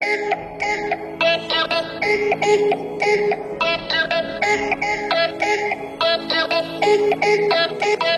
Thank you.